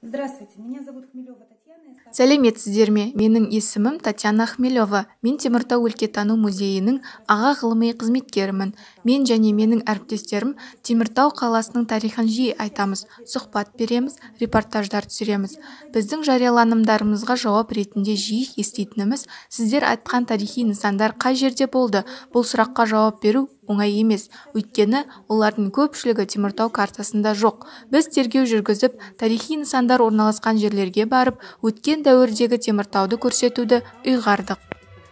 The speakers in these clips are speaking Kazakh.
Здравствуйте, меня зовут Хмелева Татьяна. сәлеметсіздер ме менің есімім татьяна хмелева. Мен теміртау өлкетану музейінің аға ғылыми қызметкерімін. Мен және менің әріптестерім теміртау қаласының тарихын жиі айтамыз сұхбат береміз репортаждар түсіреміз. Біздің жарияланымдарымызға жауап ретінде жиі еститініміз сіздер айтқан тарихи нысандар қай жерде болды? Бұл сұраққа жауап беру оңай емес. Өйткені олардың көпшілігі теміртау картасында жоқ. Біз тергеу жүргізіп тарихи нысандар орналасқан жерлерге барып өткен дәуірдегі теміртауды көрсетуді ұйғардық.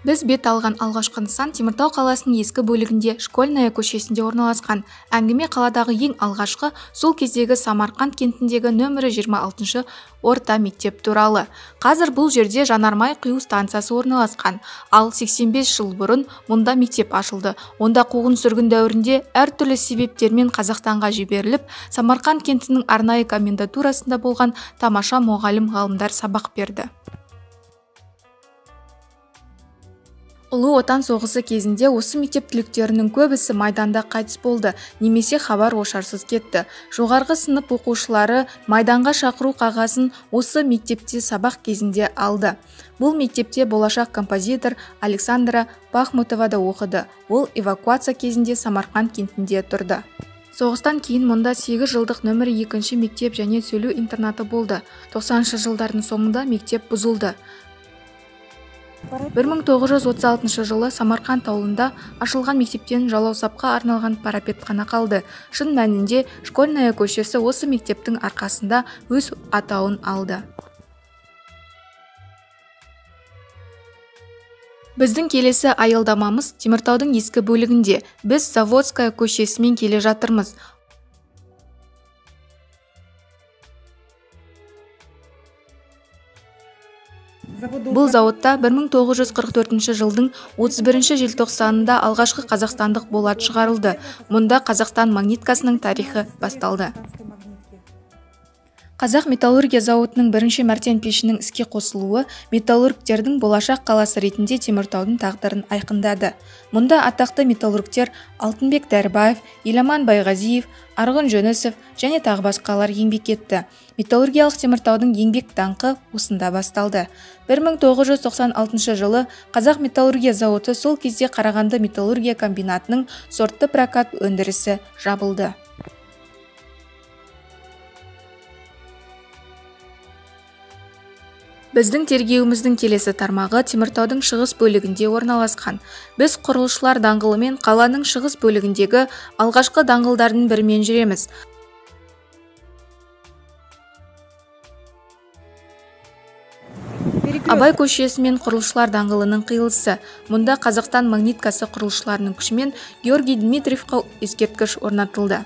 Біз бет алған алғашқы нысан теміртау қаласының ескі бөлігінде школьная көшесінде орналасқан. Әңгіме қаладағы ең алғашқы сол кездегі самарқанд кентіндегі нөмірі 26 орта мектеп туралы. Қазір бұл жерде жанармай құю станциясы орналасқан. Ал 85 жыл бұрын мұнда мектеп ашылды. Онда қуғын-сүргін дәуірінде әртүрлі себептермен қазақстанға жіберіліп самарқанд кентінің арнайы комендатурасында болған тамаша мұғалім ғалымдар сабақ берді. Ұлы отан соғысы кезінде осы мектеп түлектерінің көбісі майданда қайтыс болды немесе хабар ошарсыз кетті. Жоғарғы сынып оқушылары майданға шақыру қағазын осы мектепте сабақ кезінде алды. Бұл мектепте болашақ композитор александра бахмутова да оқыды. Ол эвакуация кезінде самарқанд кентінде тұрды. Соғыстан кейін мұнда 8 жылдық нөмірі екінші мектеп және сөйлеу интернаты болды. 90 жылдардың соңында мектеп бұзылды. 1936 жылы самарқанд ауылында ашылған мектептен жалаусапқа арналған парапет қалды. Шын мәнінде школьная көшесі осы мектептің арқасында өз атауын алды. Біздің келесі аялдамамыз теміртаудың ескі бөлігінде. Біз заводская көшесімен келе жатырмыз. Бұл зауытта 1944 жылдың 31 желтоқсанында алғашқы қазақстандық болат шығарылды мұнда қазақстан магниткасының тарихы басталды. Қазақ металлургия зауытының бірінші мәртен пешінің іске қосылуы металлургтердің болашақ қаласы ретінде теміртаудың тағдырын айқындады. Мұнда атақты металлургтер алтынбек дәрібаев еламан байғазиев арғын жөнісов және тағы басқалар еңбек етті. Металлургиялық теміртаудың еңбек даңқы осында басталды. 1996 жылы қазақ металлургия зауыты сол кезде қарағанды металлургия комбинатының сортты прокат өндірісі жабылды. Біздің тергеуіміздің келесі тармағы теміртаудың шығыс бөлігінде орналасқан. Біз құрылысшылар даңғылы мен қаланың шығыс бөлігіндегі алғашқы даңғылдардың бірімен жүреміз. Абай көшесі мен құрылысшылар даңғылының қиылысы. Мұнда қазақстан магниткасы құрылысшыларының күшімен георгий дмитриевқа ескерткіш орнатылды.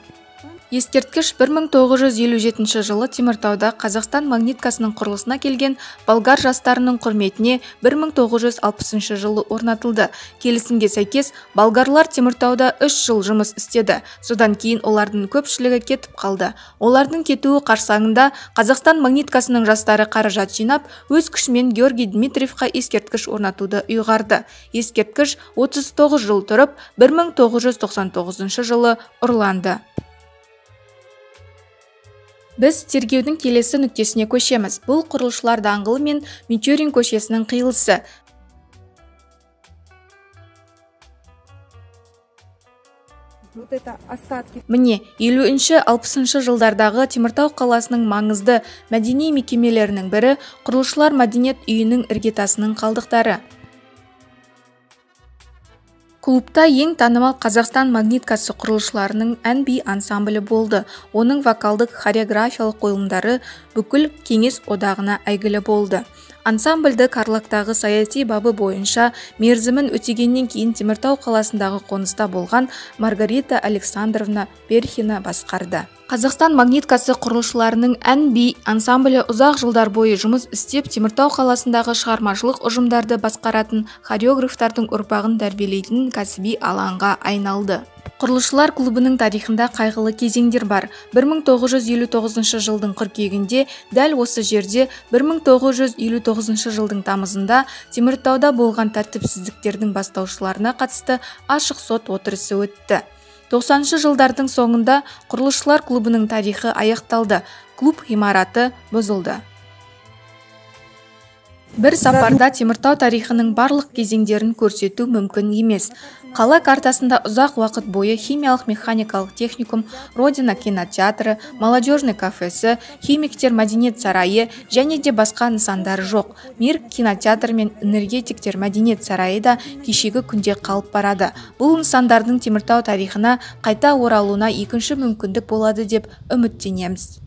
Ескерткіш 1957 жылы теміртауда қазақстан магниткасының құрылысына келген болгар жастарының құрметіне 1960 жылы орнатылды. Келісімге сәйкес болгарлар теміртауда 3 жыл жұмыс істеді. Содан кейін олардың көпшілігі кетіп қалды. Олардың кетуі қарсаңында қазақстан магниткасының жастары қаражат жинап өз күшімен георгий дмитриевқа ескерткіш орнатуды ұйғарды. Ескерткіш 39 жыл тұрып 1999 жылы ұрланды. Біз тергеудің келесі нүктесіне көшеміз. Бұл құрылысшылар даңғылы мен мичурин көшесінің қиылысы. Вот это остатки. міне 50-60 жылдардағы теміртау қаласының маңызды мәдени мекемелерінің бірі құрылысшылар мәдениет үйінің іргетасының қалдықтары. Клубта ең танымал қазақстан магниткасы құрылысшыларының ән би ансамблі болды. Оның вокалдық хореографиялық қойылымдары бүкіл кеңес одағына әйгілі болды. Ансамбльді карлактағы саяси бабы бойынша мерзімін өтегеннен кейін теміртау қаласындағы қоныста болған маргарита александровна берхина басқарды. Қазақстан магниткасы құрылысшыларының ән би ансамблі ұзақ жылдар бойы жұмыс істеп теміртау қаласындағы шығармашылық ұжымдарды басқаратын хореографтардың ұрпағын тәрбиелейтін кәсіби алаңға айналды. Құрылысшылар клубының тарихында қайғылы кезеңдер бар. 1959 жылдың қыркүйегінде дәл осы жерде 1959 жылдың тамызында теміртауда болған тәртіпсіздіктердің бастаушыларына қатысты ашық сот отырысы өтті. 90 жылдардың соңында құрылысшылар клубының тарихы аяқталды. Клуб ғимараты бұзылды. Бір сапарда теміртау тарихының барлық кезеңдерін көрсету мүмкін емес. Қала картасында ұзақ уақыт бойы химиялық механикалық техникум родина кинотеатры молодежный кафесі химиктер мәдениет сарайы және де басқа нысандар жоқ. Мир кинотеатр мен энергетиктер мәдениет сарайы да кешегі күнде қалып барады. Бұл нысандардың теміртау тарихына қайта оралуына екінші мүмкіндік болады деп үміттенеміз.